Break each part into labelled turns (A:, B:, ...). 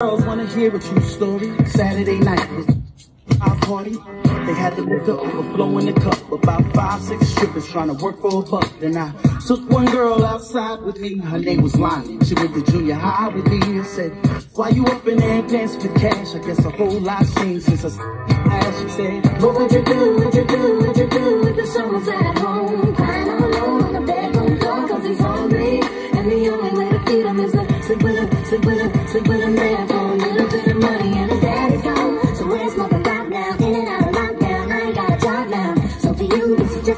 A: Girls wanna hear a true story. Saturday night was our party. They had the liquor overflowing the cup. About five, six strippers trying to work for a buck. Then I took one girl outside with me. Her name was Lonnie. She went to junior high with me and said, Why you up in there dancing for cash? I guess a whole lot changed since I asked. She said,
B: What would you do? Would you do?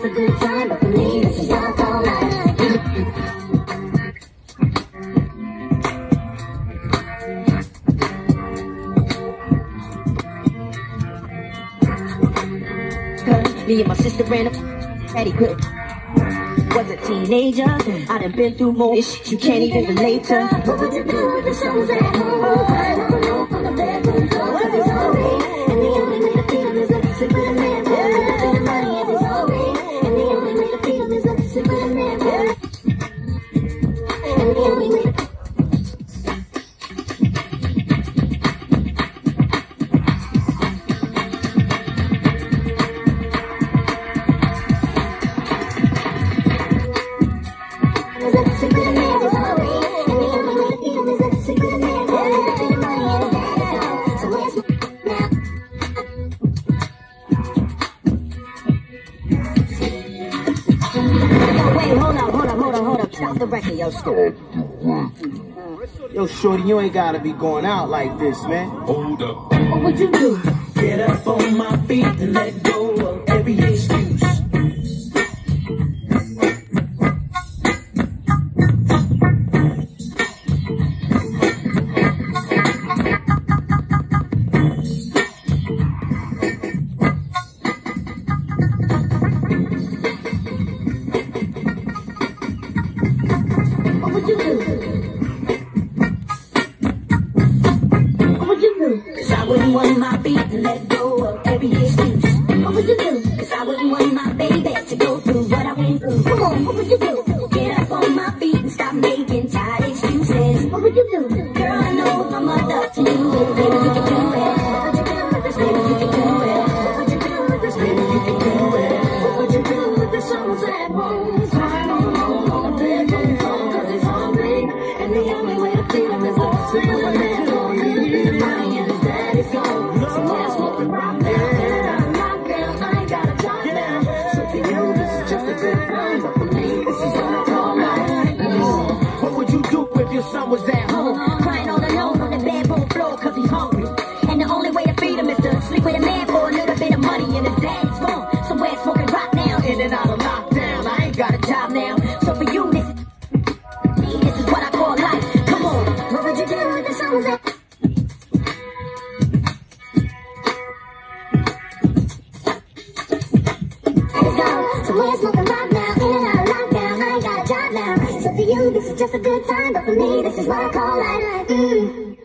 B: Just me,
C: and my sister ran a petty grip. Was a teenager. I done been through more shit you can't even relate to.
B: What would you do if the son at home?
C: Stop the record, yo, stop.
A: Yo, shorty, you ain't gotta be going out like this, man.
D: Hold up.
B: What would you do?
A: Get up on my feet and let go
C: wouldn't want my feet to let go of every excuse.
B: What would you do?
C: Cause I wouldn't want my baby to go through what I went through.
B: Come on, what would you do?
C: Get up on my feet and stop making tired excuses.
B: What would you do?
C: Girl, I know my mother to
B: So for you, this is just a good time, but for me, this is what I call life. Mm.